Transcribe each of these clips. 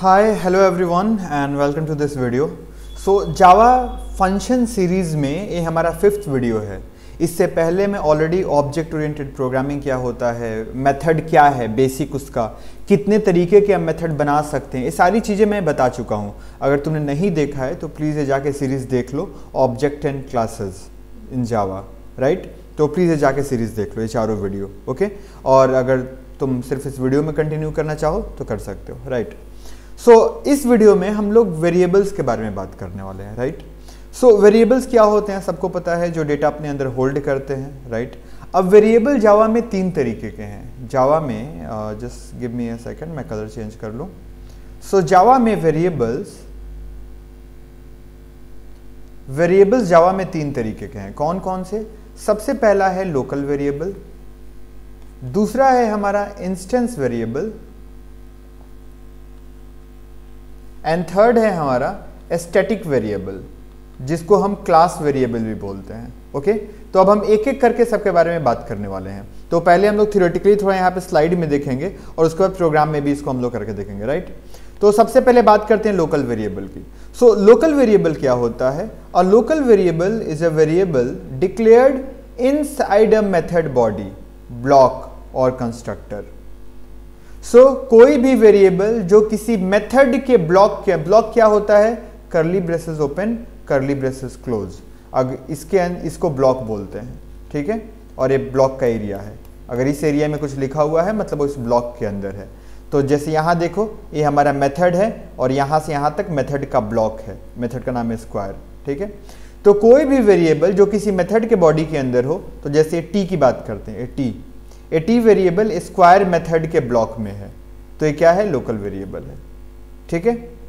Hi, hello everyone and welcome to this video so Java function series में ये हमारा fifth video है। इससे पहले मैं ऑलरेडी ऑब्जेक्ट ओरिएंटेड प्रोग्रामिंग क्या होता है मेथड क्या है बेसिक उसका कितने तरीके के हम मेथड बना सकते हैं ये सारी चीज़ें मैं बता चुका हूँ। अगर तुमने नहीं देखा है तो प्लीज़ ये जाके सीरीज़ देख लो object and classes in Java right तो प्लीज़ ये जाके सीरीज़ देख लो ये चारों वीडियो ओके और अगर तुम सिर्फ़ इस वीडियो में कंटिन्यू करना चाहो तो कर सकते हो राइट सो so, इस वीडियो में हम लोग वेरिएबल्स के बारे में बात करने वाले हैं राइट सो वेरिएबल्स क्या होते हैं सबको पता है जो डेटा अपने अंदर होल्ड करते हैं राइट अब वेरिएबल जावा में तीन तरीके के हैं। जावा में just give me a second मैं कलर चेंज कर लूँ। सो so, जावा में वेरिएबल्स वेरिएबल्स जावा में तीन तरीके के हैं। कौन कौन से? सबसे पहला है लोकल वेरिएबल दूसरा है हमारा इंस्टेंस वेरिएबल एंड थर्ड है हमारा एस्थेटिक वेरिएबल जिसको हम क्लास वेरिएबल भी बोलते हैं ओके तो अब हम एक एक करके सबके बारे में बात करने वाले हैं। तो पहले हम लोग थियोरेटिकली थोड़ा यहाँ पे स्लाइड में देखेंगे, और उसके बाद प्रोग्राम में भी इसको हम लोग करके देखेंगे राइट तो सबसे पहले बात करते हैं लोकल वेरिएबल की। सो लोकल वेरिएबल क्या होता है? A local variable is a variable declared inside a method body block और कंस्ट्रक्टर सो so, कोई भी वेरिएबल जो किसी मेथड के ब्लॉक के ब्लॉक क्या होता है? Curly braces open curly braces close अगर इसके इसको ब्लॉक बोलते हैं ठीक है? और ये ब्लॉक का एरिया है। अगर इस एरिया में कुछ लिखा हुआ है मतलब उस ब्लॉक के अंदर है। तो जैसे यहाँ देखो ये हमारा मेथड है और यहाँ से यहाँ तक मेथड का ब्लॉक है। मेथड का नाम है स्क्वायर ठीक है? तो कोई भी वेरिएबल जो किसी मेथड के बॉडी के अंदर हो तो जैसे टी की बात करते हैं T A T variable square method के ब्लॉक में है। तो ये क्या है? लोकल वेरिएबल है। ठीक है?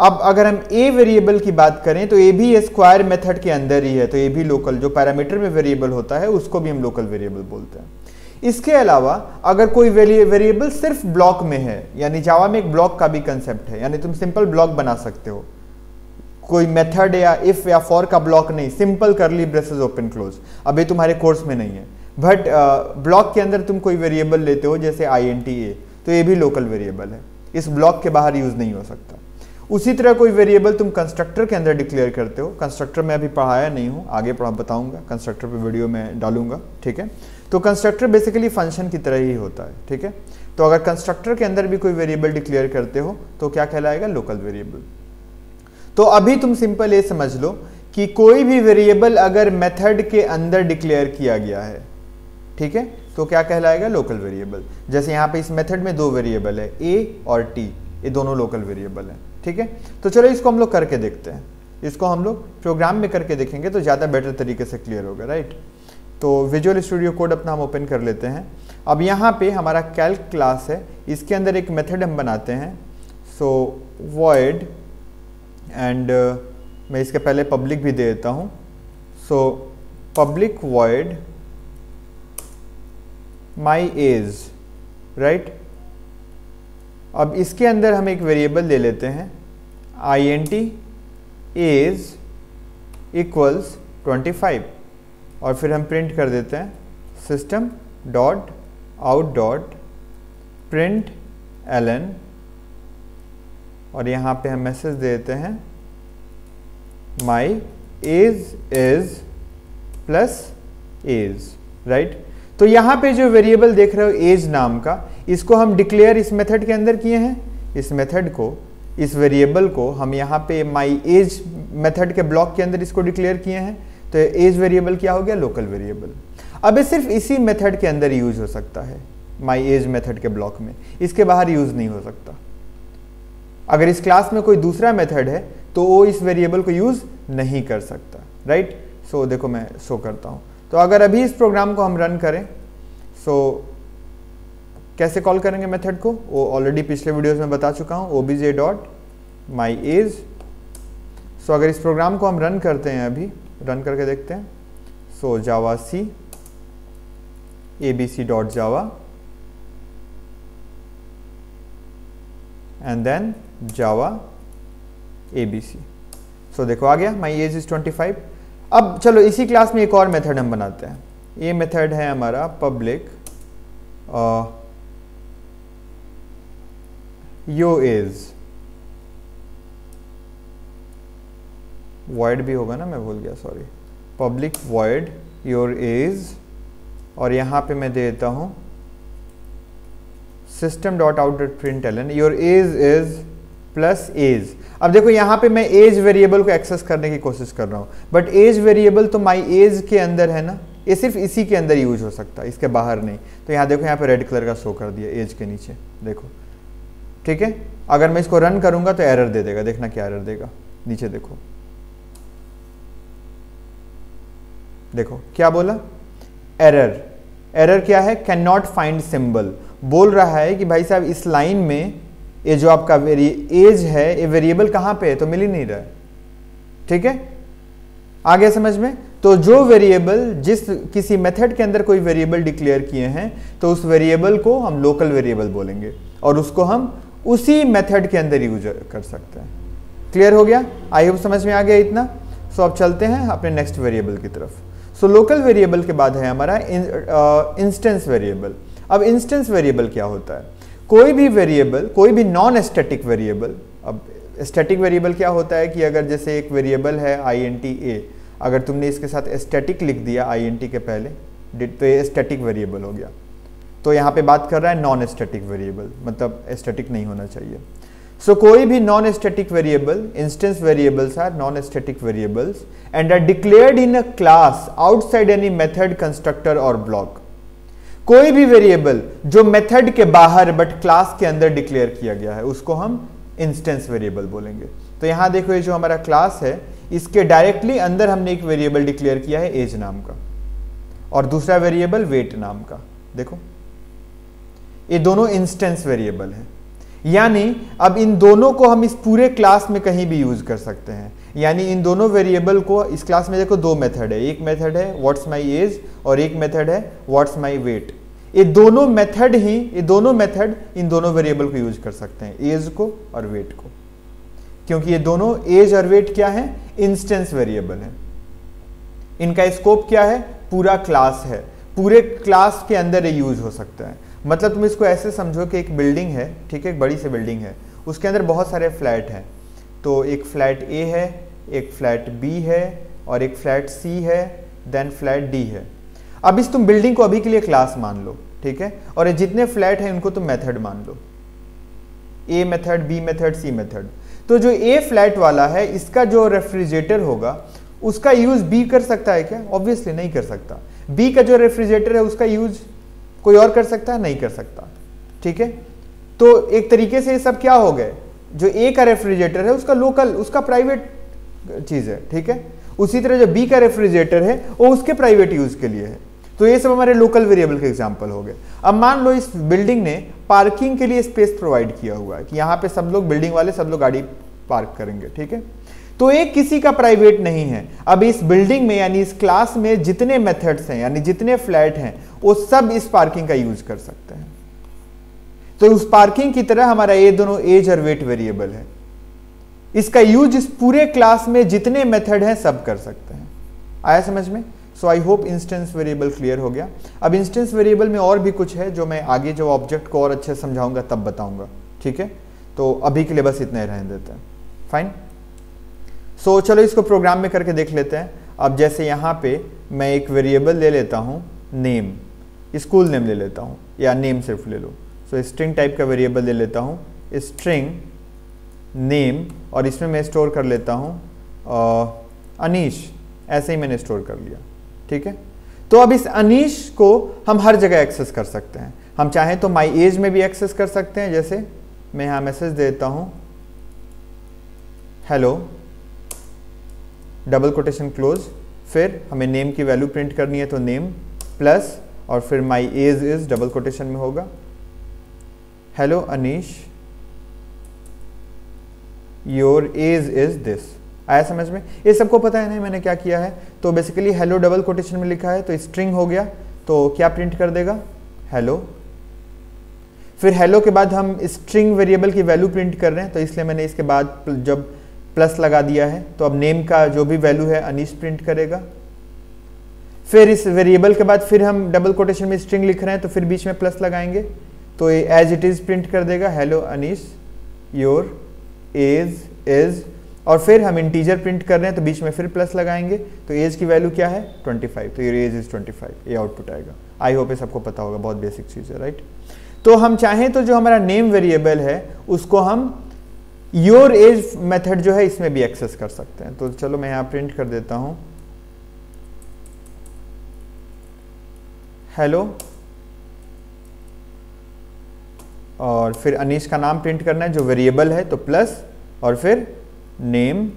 अब अगर हम ए वेरिएबल की बात करें तो ए भी स्क्वायर मेथड के अंदर ही है। तो ये भी लोकल, जो पैरामीटर में वेरिएबल होता है, उसको भी हम लोकल वेरिएबल बोलते हैं। इसके अलावा, अगर कोई वेरिएबल सिर्फ़ ब्लॉक में है, यानी जावा में एक ब्लॉक का भी कंसेप्ट है, यानी तुम सिंपल ब्लॉक बना सकते हो। कोई मेथड या इफ़ या फॉर का ब्लॉक नहीं सिंपल कर ली ब्रेसेस ओपन क्लोज अब अभी तुम्हारे कोर्स में नहीं है। बट ब्लॉक uh, के अंदर तुम कोई वेरिएबल लेते हो जैसे आई एन टी ए तो ये भी लोकल वेरिएबल है। इस ब्लॉक के बाहर यूज़ नहीं हो सकता। उसी तरह कोई वेरिएबल तुम कंस्ट्रक्टर के अंदर डिक्लेयर करते हो। कंस्ट्रक्टर में अभी पढ़ाया नहीं हूँ आगे पढ़ा बताऊँगा। कंस्ट्रक्टर पे वीडियो में डालूँगा ठीक है? तो कंस्ट्रक्टर बेसिकली फ़ंक्शन की तरह ही होता है ठीक है? तो अगर कंस्ट्रक्टर के अंदर भी कोई वेरिएबल डिक्लेयर करते हो तो क्या कहलाएगा? लोकल वेरिएबल तो अभी तुम सिंपल ये समझ लो कि कोई भी वेरिएबल अगर मेथड के अंदर डिक्लेयर किया गया है ठीक है? तो क्या कहलाएगा? लोकल वेरिएबल जैसे यहाँ पे इस मेथड में दो वेरिएबल है ए और टी ये दोनों लोकल वेरिएबल है, ठीक है? तो चलो इसको हम लोग करके देखते हैं। इसको हम लोग प्रोग्राम में करके देखेंगे तो ज़्यादा बेटर तरीके से क्लियर होगा राइट तो विजुअल स्टूडियो कोड अपना हम ओपन कर लेते हैं। अब यहाँ पे हमारा कैल्क क्लास है, इसके अंदर एक मेथड हम बनाते हैं। सो वॉइड एंड मैं इसके पहले पब्लिक भी दे देता हूँ। So public void my age right अब इसके अंदर हम एक वेरिएबल ले लेते हैं। I N T age equals twenty five और फिर हम प्रिंट कर देते हैं। System dot out dot print L N और यहाँ पे हम मैसेज दे देते हैं। My age is plus age right तो यहाँ पे जो वेरिएबल देख रहे हो एज नाम का इसको हम डिक्लेयर इस मेथड के अंदर किए हैं। इस मेथड को इस वेरिएबल को हम यहाँ पे माई एज मेथड के ब्लॉक के अंदर इसको डिक्लेयर किए हैं। तो एज वेरिएबल क्या हो गया? लोकल वेरिएबल अब ये सिर्फ़ इसी मेथड के अंदर यूज़ हो सकता है माई एज मेथड के ब्लॉक में। इसके बाहर यूज़ नहीं हो सकता। अगर इस क्लास में कोई दूसरा मेथड है तो वो इस वेरिएबल को यूज़ नहीं कर सकता राइट सो so, देखो मैं शो करता हूँ। तो अगर अभी इस प्रोग्राम को हम रन करें सो so, कैसे कॉल करेंगे मेथड को? वो ऑलरेडी पिछले वीडियोस में बता चुका हूँ O B J dot my age so अगर इस प्रोग्राम को हम रन करते हैं अभी रन करके देखते हैं। So Java C A B C dot Java and then Java A B C so देखो आ गया my age is twenty five अब चलो इसी क्लास में एक और मेथड हम बनाते हैं। ये मेथड है हमारा public uh, your is void भी होगा ना, मैं भूल गया sorry public void your is और यहाँ पे मैं दे देता dot out dot print L N your is is plus is अब देखो, यहाँ पे मैं एज वेरिएबल को एक्सेस करने की कोशिश कर रहा हूँ। बट एज वेरिएबल तो माई एज के अंदर है ना, ये सिर्फ़ इसी के अंदर यूज़ हो सकता है, इसके बाहर नहीं। तो यहाँ देखो, यहाँ पे रेड कलर का शो कर दिया एज के नीचे, देखो। ठीक है? अगर मैं इसको रन करूँगा तो एरर दे देगा, देखना क्या एरर देगा। नीचे देखो। देखो, क्या बोला? एरर एरर क्या है? कैन नॉट फाइंड सिंबल बोल रहा है कि भाई साहब, इस लाइन में ये जो आपका वेरी एज है, ये वेरिएबल कहाँ पे है? तो मिल ही नहीं रहा ठीक है? आगे समझ में? तो जो वेरिएबल जिस किसी मेथड के अंदर कोई वेरिएबल डिक्लेयर किए हैं तो उस वेरिएबल को हम लोकल वेरिएबल बोलेंगे और उसको हम उसी मेथड के अंदर यूज़ कर सकते हैं। क्लियर हो गया? आई होप समझ में आ गया इतना। सो अब चलते हैं अपने नेक्स्ट वेरिएबल की तरफ़। सो लोकल वेरिएबल के बाद है हमारा इंस्टेंस वेरिएबल अब इंस्टेंस वेरिएबल क्या होता है? कोई भी वेरिएबल कोई भी नॉन स्टैटिक वेरिएबल अब स्टैटिक वेरिएबल क्या होता है कि अगर जैसे एक वेरिएबल है आई एन टी ए अगर तुमने इसके साथ स्टैटिक लिख दिया आई एन टी के पहले तो ये स्टैटिक वेरिएबल हो गया। तो यहाँ पे बात कर रहा है नॉन स्टैटिक वेरिएबल मतलब स्टैटिक नहीं होना चाहिए। सो so, कोई भी non static variable instance variables are non static variables and are declared in a class outside any method constructor और ब्लॉक कोई भी वेरिएबल जो मेथड के बाहर बट क्लास के अंदर डिक्लेयर किया गया है, उसको हम इंस्टेंस वेरिएबल बोलेंगे। तो यहाँ देखो ये जो हमारा क्लास है, इसके डायरेक्टली अंदर हमने एक वेरिएबल डिक्लेयर किया है एज नाम का। और दूसरा वेरिएबल वेट नाम का। देखो, ये दोनों इंस्टेंस वेरिएबल है। यानी अब इन दोनों को हम इस पूरे क्लास में कहीं भी यूज़ कर सकते हैं। यानी इन दोनों वेरिएबल को इस क्लास में देखो दो मेथड है। एक मेथड है व्हाट्स माय एज और एक मेथड है व्हाट्स माय वेट ये दोनों मेथड ही, ये दोनों मेथड इन दोनों वेरिएबल को यूज़ कर सकते हैं एज को और वेट को। क्योंकि ये दोनों एज और वेट क्या है? इंस्टेंस वेरिएबल है। इनका स्कोप क्या है? पूरा क्लास है। पूरे क्लास के अंदर ये यूज़ हो सकता है। मतलब तुम इसको ऐसे समझो कि एक बिल्डिंग है, ठीक है? एक बड़ी सी बिल्डिंग है। उसके अंदर बहुत सारे फ्लैट हैं। तो एक फ्लैट ए है, एक फ्लैट बी है और एक फ्लैट सी है देन फ्लैट डी है। अब इस तुम बिल्डिंग को अभी के लिए क्लास मान लो, ठीक है? और ये जितने फ्लैट हैं उनको तुम मेथड मान लो। A method B method C method तो जो ए फ्लैट वाला है, इसका जो रेफ्रिजरेटर होगा, उसका यूज़ बी कर सकता है क्या? ऑब्वियसली नहीं कर सकता। बी का जो रेफ्रिजरेटर है, उसका यूज़ कोई और कर सकता है? नहीं कर सकता। ठीक है? तो एक तरीके से ये सब क्या हो गए? जो ए का रेफ्रिजरेटर है, उसका लोकल उसका प्राइवेट चीज़ है, ठीक है? उसी तरह जो बी का रेफ्रिजरेटर है, वो उसके प्राइवेट यूज़ के लिए है। तो ये सब हमारे लोकल वेरिएबल के एग्ज़ाम्पल हो गए। अब मान लो इस बिल्डिंग ने पार्किंग के लिए स्पेस प्रोवाइड किया हुआ है, कि यहाँ पे सब लोग बिल्डिंग वाले सब लोग गाड़ी पार्क करेंगे, ठीक है? तो एक किसी का प्राइवेट नहीं है। अब इस बिल्डिंग में, यानी इस क्लास में जितने मेथड्स हैं, यानी जितने फ्लैट हैं, वो सब इस पार्किंग का यूज़ कर सकते हैं। तो उस पार्किंग की तरह हमारा ये दोनों एज और वेट वेरिएबल है। इसका यूज़ इस पूरे क्लास में जितने मेथड हैं सब कर सकते हैं। आया समझ में? So I hope instance variable clear हो गया। अब इंस्टेंस वेरिएबल में और भी कुछ है जो मैं आगे जो ऑब्जेक्ट को और अच्छे समझाऊँगा तब बताऊँगा। ठीक है? तो अभी के लिए बस इतना ही रहने देते हैं। फाइन सो so, चलो इसको प्रोग्राम में करके देख लेते हैं। अब जैसे यहाँ पे मैं एक वेरिएबल ले लेता हूँ नेम स्कूल नेम ले लेता हूँ या नेम सिर्फ़ ले लो। सो स्ट्रिंग टाइप का वेरिएबल ले लेता हूँ। स्ट्रिंग नेम और इसमें मैं स्टोर कर लेता हूँ। अनीश ऐसे ही मैंने स्टोर कर लिया। ठीक है? तो अब इस अनीश को हम हर जगह एक्सेस कर सकते हैं। हम चाहें तो माई एज में भी एक्सेस कर सकते हैं। जैसे मैं यहाँ मैसेज देता हूँ। हेलो डबल कोटेशन क्लोज फिर हमें नेम की वैल्यू प्रिंट करनी है तो नेम प्लस और फिर my age is double quotation में होगा। Hello Anish your age is this आया समझ में? ये सबको पता है नहीं मैंने क्या किया है? तो बेसिकली हेलो डबल कोटेशन में लिखा है तो स्ट्रिंग हो गया तो क्या प्रिंट कर देगा? हेलो फिर हेलो के बाद हम स्ट्रिंग वेरिएबल की वैल्यू प्रिंट कर रहे हैं तो इसलिए मैंने इसके बाद जब प्लस लगा दिया है तो अब नेम का जो भी वैल्यू है अनिश प्रिंट करेगा। फिर इस वेरिएबल के बाद फिर हम डबल कोटेशन में स्ट्रिंग लिख रहे हैं तो फिर बीच में प्लस लगाएँगे। तो एज इट इज़ प्रिंट कर देगा hello Anish your age is और फिर हम इंटीजर प्रिंट कर रहे हैं तो बीच में फिर प्लस लगाएँगे तो एज की वैल्यू क्या है? 25 तो ये एज इज़ 25 ये आउटपुट आएगा। आई होप ये सबको पता होगा, बहुत बेसिक चीज़ है राइट तो हम चाहें तो जो हमारा नेम वेरिएबल है, उसको हम योर एज मेथड जो है, इसमें भी एक्सेस कर सकते हैं। तो चलो मैं यहाँ प्रिंट कर देता हूँ। हेलो और फिर अनीश का नाम प्रिंट करना है, जो वेरिएबल है तो प्लस और फिर नेम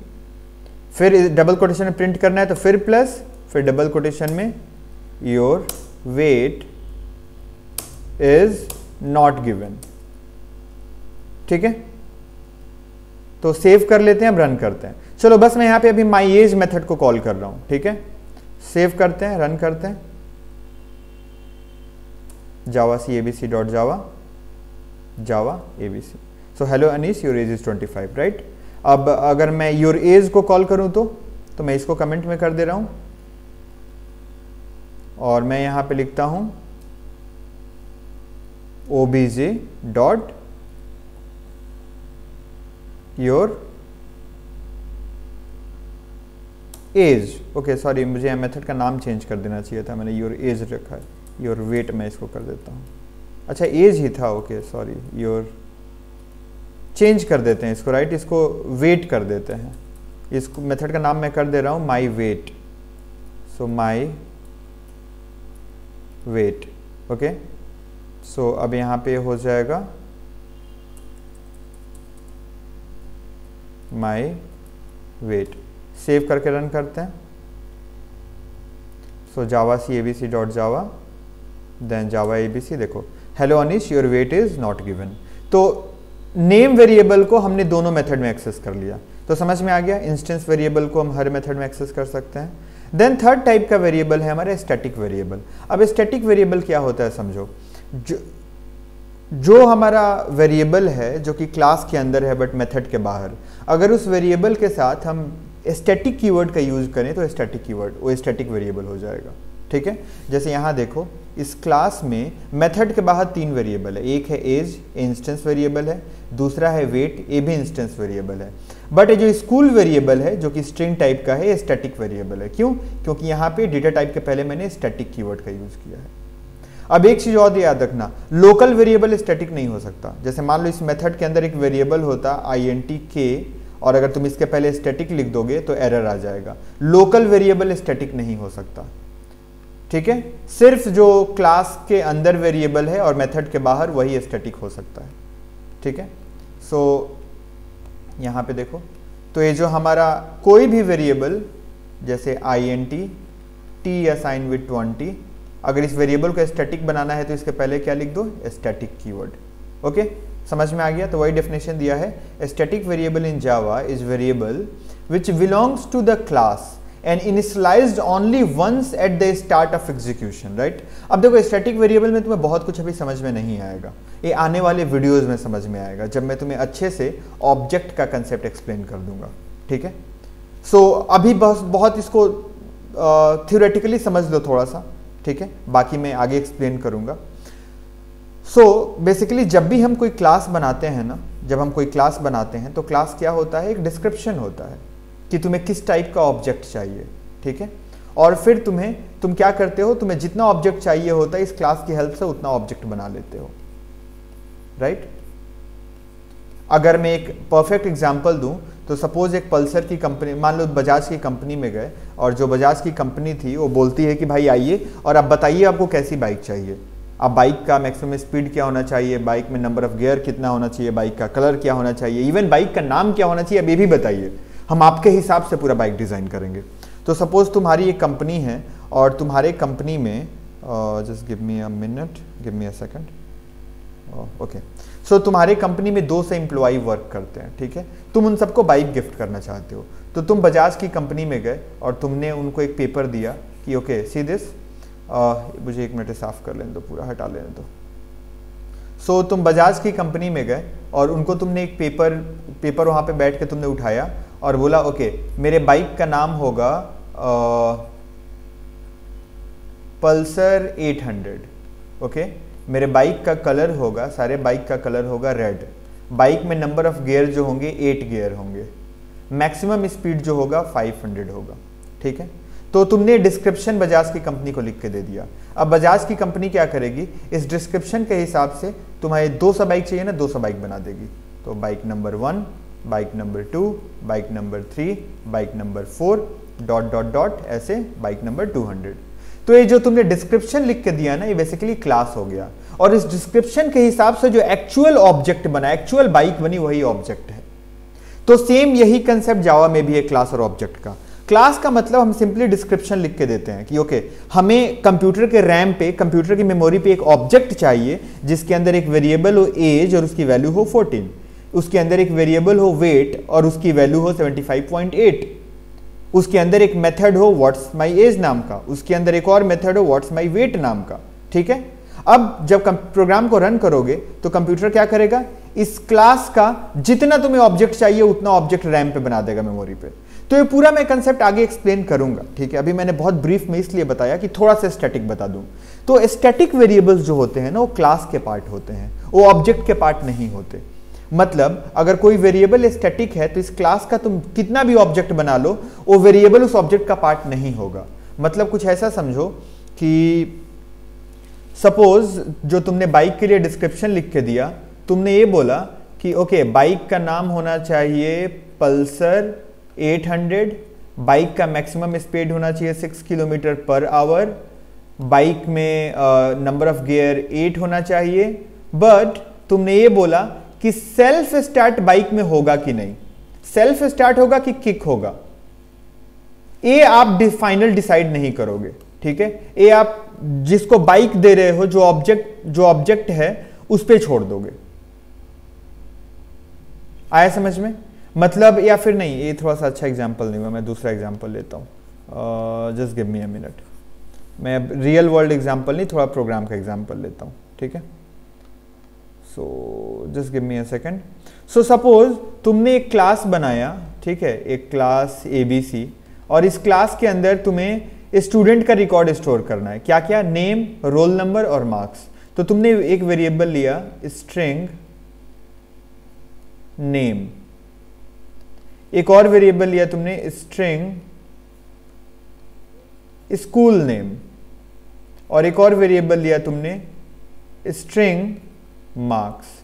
फिर डबल कोटेशन में प्रिंट करना है तो फिर प्लस फिर डबल कोटेशन में your weight is not given ठीक है? तो सेव कर लेते हैं, अब रन करते हैं। चलो, बस मैं यहाँ पे अभी माई एज मेथड को कॉल कर रहा हूँ, ठीक है? सेव करते हैं रन करते हैं। Java C ABC dot Java. Java ABC so hello Anish your age is 25 right अब अगर मैं योर एज को कॉल करूँ तो तो मैं इसको कमेंट में कर दे रहा हूँ। और मैं यहाँ पे लिखता हूँ obj dot your age okay sorry मुझे मेथड का नाम चेंज कर देना चाहिए था, मैंने योर एज रखा है। योर वेट मैं इसको कर देता हूँ। अच्छा एज ही था ओके सॉरी योर चेंज कर देते हैं इसको राइट इसको वेट कर देते हैं। इसको मेथड का नाम मैं कर दे रहा हूँ my weight so my weight okay so अब यहाँ पे हो जाएगा माई वेट सेव करके रन करते हैं। So Java C A B C dot Java then Java A B C देखो। Hello Anish your weight is not given तो नेम वेरिएबल को हमने दोनों मेथड में एक्सेस कर लिया। तो समझ में आ गया इंस्टेंस वेरिएबल को हम हर मेथड में एक्सेस कर सकते हैं। देन थर्ड टाइप का वेरिएबल है हमारा स्टैटिक वेरिएबल अब स्टैटिक वेरिएबल क्या होता है समझो? जो जो हमारा वेरिएबल है, जो कि क्लास के अंदर है बट मेथड के बाहर, अगर उस वेरिएबल के साथ हम स्टैटिक कीवर्ड का यूज़ करें तो स्टैटिक कीवर्ड वो स्टैटिक वेरिएबल हो जाएगा। ठीक है? जैसे यहाँ देखो इस क्लास में मेथड के बाहर तीन वेरिएबल है। एक है एज इंस्टेंस वेरिएबल है। दूसरा है वेट ए भी इंस्टेंस वेरिएबल है। बट ये जो स्कूल वेरिएबल है, जो कि स्ट्रिंग टाइप का है, ये स्टैटिक वेरिएबल है। क्यों? क्योंकि यहाँ पे डेटा टाइप के पहले मैंने स्टैटिक कीवर्ड का यूज़ किया है। अब एक चीज़ और याद रखना लोकल वेरिएबल स्टैटिक नहीं हो सकता। जैसे मान लो इस मेथड के अंदर एक वेरिएबल होता आई एन टी के और अगर तुम इसके पहले स्टैटिक लिख दोगे तो एरर आ जाएगा। लोकल वेरिएबल स्टैटिक नहीं हो सकता। ठीक है? सिर्फ़ जो क्लास के अंदर वेरिएबल है और मेथड के बाहर वही स्टैटिक हो सकता है। ठीक है? सो so, यहाँ पे देखो। तो ये जो हमारा कोई भी वेरिएबल जैसे आई एन टी टी या साइन विथ ट्वेंटी अगर इस वेरिएबल को स्टैटिक बनाना है तो इसके पहले क्या लिख दो? स्टैटिक कीवर्ड ओके समझ में आ गया? तो वही डेफिनेशन दिया है। Static variable in Java is variable which belongs to the class and initialized only once at the start of execution right अब देखो स्टैटिक वेरिएबल में तुम्हें बहुत कुछ अभी समझ में नहीं आएगा। ये आने वाले वीडियोस में समझ में आएगा जब मैं तुम्हें अच्छे से ऑब्जेक्ट का कंसेप्ट एक्सप्लेन कर दूँगा ठीक है? सो so, अभी बहुत बहुत इसको थियोरेटिकली uh, समझ लो थोड़ा सा ठीक है? बाकी मैं आगे एक्सप्लेन करूँगा। सो so, बेसिकली जब भी हम कोई क्लास बनाते हैं ना जब हम कोई क्लास बनाते हैं तो क्लास क्या होता है? एक डिस्क्रिप्शन होता है। कि तुम्हें किस टाइप का ऑब्जेक्ट चाहिए, ठीक है? और फिर तुम्हें, तुम क्या करते हो? तुम्हें जितना ऑब्जेक्ट चाहिए होता है, इस क्लास की हेल्प से उतना ऑब्जेक्ट बना लेते हो राइट अगर मैं एक परफेक्ट एग्जांपल दूँ तो सपोज़ एक पल्सर की कंपनी मान लो बजाज की कंपनी में गए, और जो बजाज की कंपनी थी, वो बोलती है कि, भाई आइए, और आप बताइए आपको कैसी बाइक चाहिए? अब बाइक का मैक्सिमम स्पीड क्या होना चाहिए? बाइक में नंबर ऑफ़ गियर कितना होना चाहिए? बाइक का कलर क्या होना चाहिए? इवन बाइक का नाम क्या होना चाहिए? ये भी बताइए। हम आपके हिसाब से पूरा बाइक डिज़ाइन करेंगे। तो सपोज़ तुम्हारी एक कंपनी है और तुम्हारे कंपनी में just give me a minute give me a second okay so तुम्हारे कंपनी में दो से एम्प्लॉय वर्क करते हैं ठीक है? तुम उन सबको बाइक गिफ्ट करना चाहते हो। तो तुम बजाज की कंपनी में गए और तुमने उनको एक पेपर दिया कि ओके सी दिस मुझे एक मिनट साफ़ कर लेने दो पूरा हटा लेने दो। सो so, तुम बजाज की कंपनी में गए और उनको तुमने एक पेपर पेपर वहाँ पे बैठ के तुमने उठाया और बोला, ओके, मेरे बाइक का नाम होगा पल्सर 800 ओके? मेरे बाइक का कलर होगा, सारे बाइक का कलर होगा रेड बाइक में नंबर ऑफ़ गियर जो होंगे एट गियर होंगे. मैक्सिमम स्पीड जो होगा 500 होगा, ठीक है? तो तुमने डिस्क्रिप्शन बजाज की कंपनी को लिख के दे दिया। अब बजाज की कंपनी क्या करेगी? इस डिस्क्रिप्शन के हिसाब से तुम्हारे दो सौ बाइक चाहिए ना, दो सौ बाइक बना देगी। तो bike number one bike number two, bike number three, bike number four, dot dot dot, ऐसे बाइक नंबर टू हंड्रेड तो ये जो तुमने डिस्क्रिप्शन लिख के दिया ना, ये बेसिकली क्लास हो गया। और इस डिस्क्रिप्शन के हिसाब से जो एक्चुअल ऑब्जेक्ट बना एक्चुअल बाइक बनी, वही ऑब्जेक्ट है। तो सेम यही कंसेप्ट जावा में भी है क्लास और ऑब्जेक्ट का। क्लास का मतलब हम सिंपली डिस्क्रिप्शन लिख के देते हैं कि ओके हमें कंप्यूटर के रैम पे कंप्यूटर की मेमोरी पे एक ऑब्जेक्ट चाहिए, जिसके अंदर एक वेरिएबल हो एज और उसकी वैल्यू हो 14 उसके अंदर एक वेरिएबल हो वेट और उसकी वैल्यू हो 75.8 उसके अंदर एक मेथड हो व्हाट्स माय एज नाम का. उसके अंदर एक और मेथड हो व्हाट्स माय वेट नाम का. ठीक है? अब जब प्रोग्राम को रन करोगे तो कंप्यूटर क्या करेगा? इस क्लास का जितना तुम्हें ऑब्जेक्ट चाहिए, उतना ऑब्जेक्ट रैम पे बना देगा मेमोरी पे. तो ये पूरा मैं कंसेप्ट आगे एक्सप्लेन करूँगा, ठीक है? अभी मैंने बहुत ब्रीफ में इसलिए बताया कि थोड़ा सा स्टैटिक बता दूँ. तो स्टैटिक वेरिएबल्स जो होते हैं ना, वो क्लास के पार्ट होते हैं. वो ऑब्जेक्ट के पार्ट नहीं होते. मतलब अगर कोई वेरिएबल स्टैटिक है तो इस क्लास का तुम कितना भी ऑब्जेक्ट बना लो, वो वेरिएबल उस ऑब्जेक्ट का पार्ट नहीं होगा। मतलब कुछ ऐसा समझो कि सपोज़ जो तुमने बाइक के लिए डिस्क्रिप्शन लिख के दिया, तुमने ये बोला कि ओके बाइक का नाम होना चाहिए पल्सर 800 बाइक का मैक्सिमम स्पीड होना चाहिए 6 किलोमीटर पर आवर बाइक में नंबर ऑफ़ गियर 8 होना चाहिए बट तुमने ये बोला कि सेल्फ स्टार्ट बाइक में होगा कि नहीं? सेल्फ स्टार्ट होगा कि किक होगा? ये आप फाइनल डिसाइड नहीं करोगे, ठीक है? ये आप जिसको बाइक दे रहे हो, जो ऑब्जेक्ट जो ऑब्जेक्ट है, उस पर छोड़ दोगे। आया समझ में? मतलब या फिर नहीं, ये थोड़ा सा अच्छा एग्ज़ाम्पल नहीं हुआ, मैं दूसरा एग्ज़ाम्पल लेता हूँ। Just give me a minute मैं रियल वर्ल्ड एग्ज़ाम्पल नहीं, थोड़ा प्रोग्राम का एग्ज़ाम्पल लेता हूँ, ठीक है? So just give me a second so suppose तुमने एक क्लास बनाया, ठीक है, एक क्लास ए बी सी और इस क्लास के अंदर तुम्हें स्टूडेंट का रिकॉर्ड स्टोर करना है। क्या क्या नेम रोल नंबर और मार्क्स तो तुमने एक वेरिएबल लिया स्ट्रिंग नेम एक और वेरिएबल लिया तुमने स्ट्रिंग स्कूल नेम और एक और वेरिएबल लिया तुमने स्ट्रिंग मार्क्स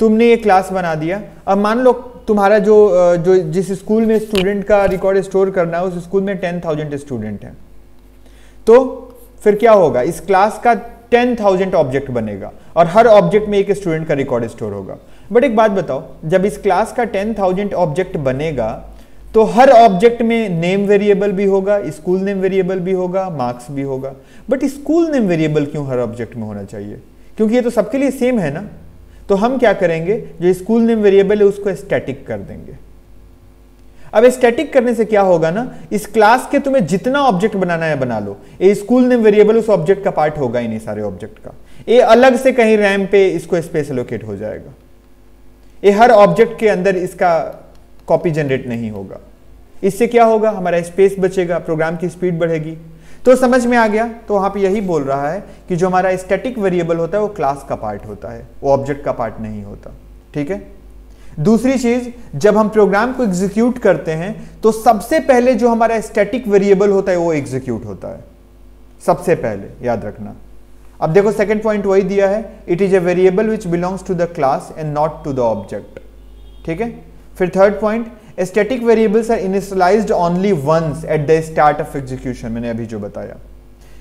तुमने ये क्लास बना दिया। अब मान लो तुम्हारा जो जो जिस स्कूल में स्टूडेंट का रिकॉर्ड स्टोर करना है, उस स्कूल में टेन थाउज़ेंड स्टूडेंट है। तो फिर क्या होगा? इस क्लास का टेन थाउज़ेंड ऑब्जेक्ट बनेगा और हर ऑब्जेक्ट में एक स्टूडेंट का रिकॉर्ड स्टोर होगा। बट एक बात बताओ, जब इस क्लास का टेन थाउज़ेंड ऑब्जेक्ट बनेगा तो हर ऑब्जेक्ट में नेम वेरिएबल भी होगा स्कूल नेम वेरिएबल भी होगा मार्क्स भी होगा। बट स्कूल नेम वेरिएबल क्यों हर ऑब्जेक्ट में होना चाहिए? क्योंकि ये तो सबके लिए सेम है ना? तो हम क्या करेंगे? जो स्कूल नेम वेरिएबल है, उसको स्टैटिक कर देंगे। अब स्टैटिक करने से क्या होगा ना? इस क्लास के तुम्हें जितना ऑब्जेक्ट बनाना है, बना लो। ये स्कूल नेम वेरिएबल उस ऑब्जेक्ट का पार्ट होगा ही नहीं, सारे ऑब्जेक्ट का। ये अलग से कहीं रैम पे इसको स्पेस एलोकेट हो जाएगा। ये हर ऑब्जेक्ट के अंदर इसका कॉपी जनरेट नहीं होगा। इससे क्या होगा? हमारा स्पेस बचेगा प्रोग्राम की स्पीड बढ़ेगी। तो समझ में आ गया। तो वहाँ पे यही बोल रहा है कि जो हमारा स्टैटिक वेरिएबल होता है, वो क्लास का पार्ट होता है। वो ऑब्जेक्ट का पार्ट नहीं होता। ठीक है? दूसरी चीज़, जब हम प्रोग्राम को एग्जीक्यूट करते हैं तो सबसे पहले जो हमारा स्टैटिक वेरिएबल होता है, वो एग्जीक्यूट होता है। सबसे पहले, याद रखना। अब देखो सेकंड पॉइंट वही दिया है। It is a variable which belongs to the class and not to the object ठीक है? फिर third point static variables are initialized only once at the start of execution मैंने अभी जो बताया।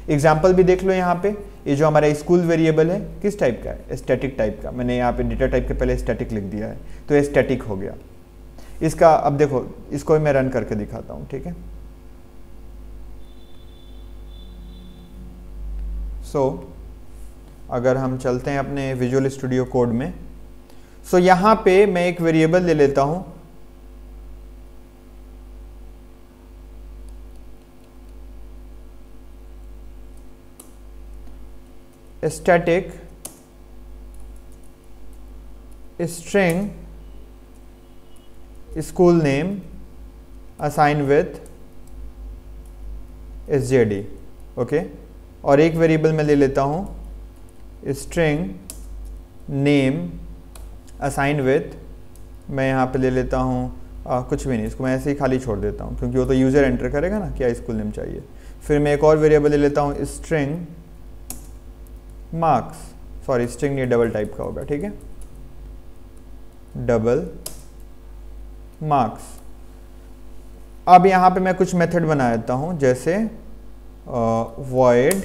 एग्ज़ाम्पल भी देख लो यहाँ पे। ये जो हमारा स्कूल वेरिएबल है किस टाइप का है? स्टैटिक टाइप का। मैंने यहाँ पे डेटा टाइप के पहले स्टैटिक लिख दिया है। तो ये स्टैटिक हो गया। इसका अब देखो इसको मैं रन करके दिखाता हूँ ठीक है? सो so, अगर हम चलते हैं अपने विजुअल स्टूडियो कोड में। सो so यहाँ पे मैं एक वेरिएबल ले लेता हूँ। School name assign with S J D okay और एक वेरिएबल मैं ले लेता हूँ स्ट्रिंग नेम असाइन विथ मैं यहाँ पे ले लेता हूँ कुछ भी नहीं, इसको मैं ऐसे ही खाली छोड़ देता हूँ, क्योंकि वो तो यूज़र एंटर करेगा ना क्या स्कूल नेम चाहिए। फिर मैं एक और वेरिएबल ले लेता हूँ स्ट्रिंग मार्क्स, सॉरी, स्ट्रिंग नहीं, डबल टाइप का होगा, ठीक है? Double marks. अब यहाँ पे मैं कुछ मेथड बना देता हूँ, जैसे वॉइड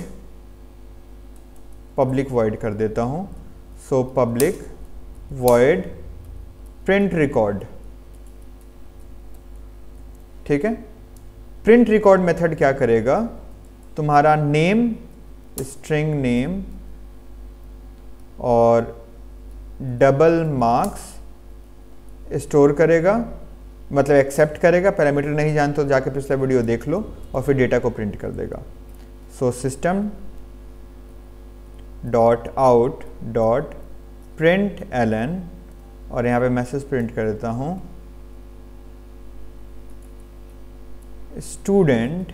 पब्लिक वॉइड कर देता हूँ। So public void print record ठीक है? प्रिंट रिकॉर्ड मेथड क्या करेगा? तुम्हारा नेम स्ट्रिंग नेम और डबल मार्क्स स्टोर करेगा मतलब एक्सेप्ट करेगा पैरामीटर नहीं जानते तो जाके पिछला वीडियो देख लो और फिर डेटा को प्रिंट कर देगा। So system dot out dot print L N और यहाँ पे मैसेज प्रिंट कर देता हूँ। Student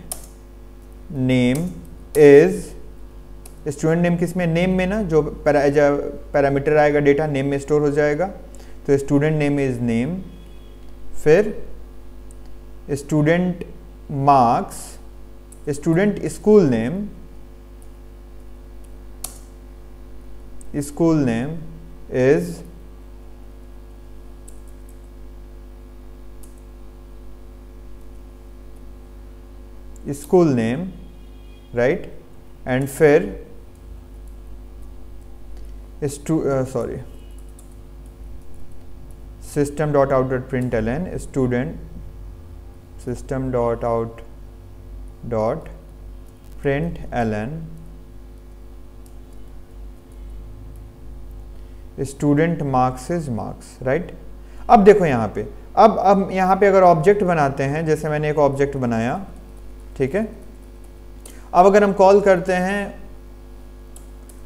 name is student name किसमें नेम में ना, जो पैरामीटर आएगा डेटा नेम में स्टोर हो जाएगा। तो स्टूडेंट नेम इज़ नेम फिर student marks student school name school name is school name right and फिर stu uh, sorry. System dot out dot println student. System dot out dot println student marks is marks right अब देखो यहाँ पे अब अब यहाँ पे अगर ऑब्जेक्ट बनाते हैं जैसे मैंने एक ऑब्जेक्ट बनाया ठीक है? अब अगर हम कॉल करते हैं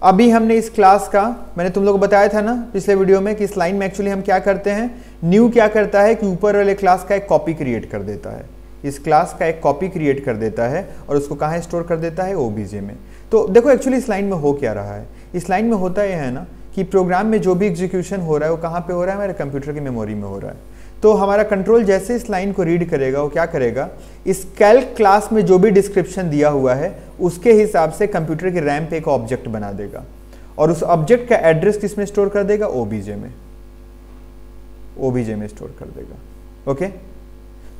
अभी हमने इस क्लास का, मैंने तुम लोग को बताया था ना पिछले वीडियो में कि इस लाइन में एक्चुअली हम क्या करते हैं? न्यू क्या करता है कि ऊपर वाले क्लास का एक कॉपी क्रिएट कर देता है। इस क्लास का एक कॉपी क्रिएट कर देता है और उसको कहाँ स्टोर कर देता है? ओबीजे में। तो देखो एक्चुअली इस लाइन में हो क्या रहा है? इस लाइन में होता यह है ना कि प्रोग्राम में जो भी एग्जीक्यूशन हो रहा है, वो कहाँ पे हो रहा है? हमारे कंप्यूटर की मेमोरी में हो रहा है। तो हमारा कंट्रोल जैसे इस लाइन को रीड करेगा, वो क्या करेगा? इस कैल्क क्लास में जो भी डिस्क्रिप्शन दिया हुआ है, उसके हिसाब से कंप्यूटर के रैम पे एक ऑब्जेक्ट बना देगा। और उस ऑब्जेक्ट का एड्रेस किसमें स्टोर कर देगा? ओबीजे में। ओबीजे में स्टोर कर देगा। ओके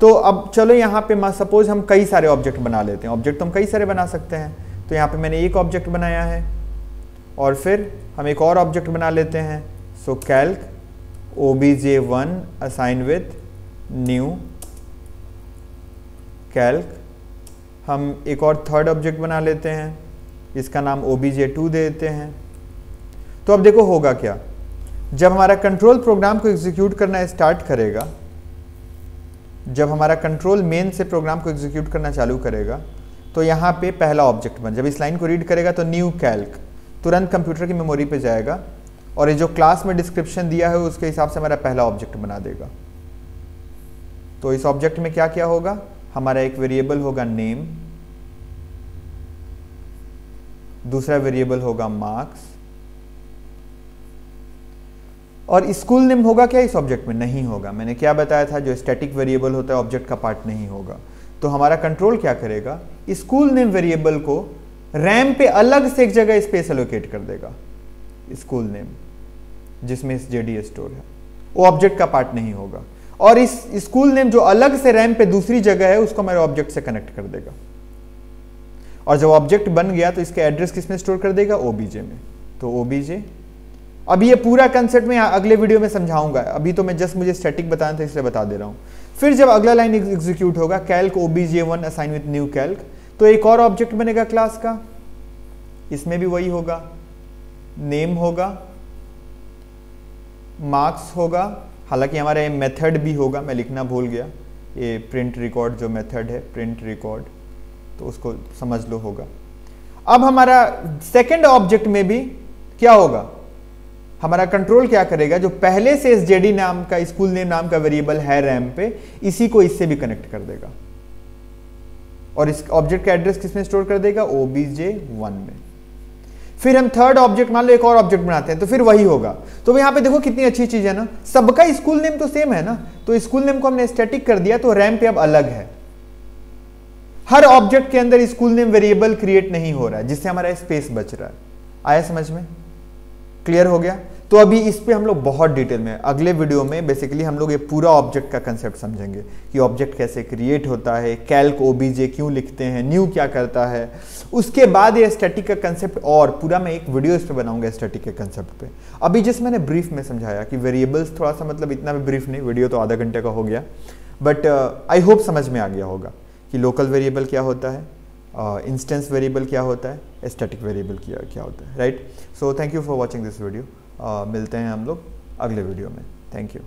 तो अब चलो यहाँ पे सपोज़ हम कई सारे ऑब्जेक्ट बना लेते हैं। ऑब्जेक्ट तो हम कई सारे बना सकते हैं। तो यहाँ पे मैंने एक ऑब्जेक्ट बनाया है। और फिर हम एक और ऑब्जेक्ट बना लेते हैं। So calc obj1 assign with new calc हम एक और थर्ड ऑब्जेक्ट बना लेते हैं। इसका नाम obj2 दे देते हैं। तो अब देखो होगा क्या? जब हमारा कंट्रोल प्रोग्राम को एग्जीक्यूट करना स्टार्ट करेगा, जब हमारा कंट्रोल मेन से प्रोग्राम को एग्जीक्यूट करना चालू करेगा तो यहाँ पे पहला ऑब्जेक्ट बन, जब इस लाइन को रीड करेगा तो न्यू कैल्क तुरंत कंप्यूटर की मेमोरी पे जाएगा। और ये जो क्लास में डिस्क्रिप्शन दिया है, उसके हिसाब से हमारा पहला ऑब्जेक्ट बना देगा। तो इस ऑब्जेक्ट में क्या क्या होगा? हमारा एक वेरिएबल होगा नेम दूसरा वेरिएबल होगा मार्क्स और स्कूल नेम होगा क्या? इस ऑब्जेक्ट में नहीं होगा। मैंने क्या बताया था? जो स्टैटिक वेरिएबल होता है ऑब्जेक्ट का पार्ट नहीं होगा। तो हमारा कंट्रोल क्या करेगा? स्कूल नेम वेरिएबल को रैम पे अलग से एक जगह स्पेस एलोकेट कर देगा। स्कूल नेम जिसमें इस जेडी स्टोर है। वो ऑब्जेक्ट का पार्ट नहीं होगा। और इस स्कूल नेम जो अलग से रैम पे दूसरी जगह है, उसको मेरे ऑब्जेक्ट से कनेक्ट कर देगा। और जब ऑब्जेक्ट बन गया तो इसके एड्रेस किसमें स्टोर कर देगा? ओबीजे में। तो ओबीजे अब ये पूरा कंसेप्ट मैं अगले वीडियो में समझाऊँगा। अभी तो मैं जस्ट मुझे स्टैटिक बताना था, इसलिए बता दे रहा हूँ। फिर जब अगला लाइन एग्जीक्यूट होगा calc OBJ one assign with new calc तो एक और ऑब्जेक्ट बनेगा क्लास का। इसमें भी वही होगा। नेम होगा। मार्क्स होगा। हालाँकि हमारे मेथड भी होगा, मैं लिखना भूल गया। ये प्रिंट रिकॉर्ड जो मेथड है प्रिंट रिकॉर्ड तो उसको समझ लो होगा। अब हमारा सेकंड ऑब्जेक्ट में भी क्या होगा? हमारा कंट्रोल क्या करेगा? जो पहले से इस जेडी नाम का स्कूल नेम नाम का वेरिएबल है रैम पे, इसी को इससे भी कनेक्ट कर देगा। और इस ऑब्जेक्ट का एड्रेस किसमें स्टोर कर देगा? ओबीजे वन में। फिर हम थर्ड ऑब्जेक्ट मान लो, एक और ऑब्जेक्ट बनाते हैं तो फिर वही होगा। तो यहाँ पे देखो कितनी अच्छी चीज़ है ना। सबका स्कूल नेम तो सेम है ना। तो स्कूल नेम को हमने स्टैटिक कर दिया तो रैम पे अब अलग है। हर ऑब्जेक्ट के अंदर स्कूल नेम वेरिएबल क्रिएट नहीं हो रहा है, जिससे हमारा स्पेस बच रहा है। आया समझ में? क्लियर हो गया? तो अभी इस पर हम लोग बहुत डिटेल में अगले वीडियो में बेसिकली हम लोग ये पूरा ऑब्जेक्ट का कंसेप्ट समझेंगे कि ऑब्जेक्ट कैसे क्रिएट होता है कैल्क ओबीजे क्यों लिखते हैं न्यू क्या करता है। उसके बाद ये स्टैटिक का कंसेप्ट और पूरा मैं एक वीडियो इस पर बनाऊँगा स्टैटिक के कंसेप्ट पे। अभी जिस मैंने ब्रीफ में समझाया कि वेरिएबल्स थोड़ा सा मतलब इतना भी ब्रीफ नहीं वीडियो तो आधा घंटे का हो गया। बट आई होप समझ में आ गया होगा कि लोकल वेरिएबल क्या होता है इंस्टेंस uh, वेरिएबल क्या होता है स्टैटिक वेरिएबल क्या क्या होता है right so thank you for watching this video मिलते हैं हम लोग अगले वीडियो में। Thank you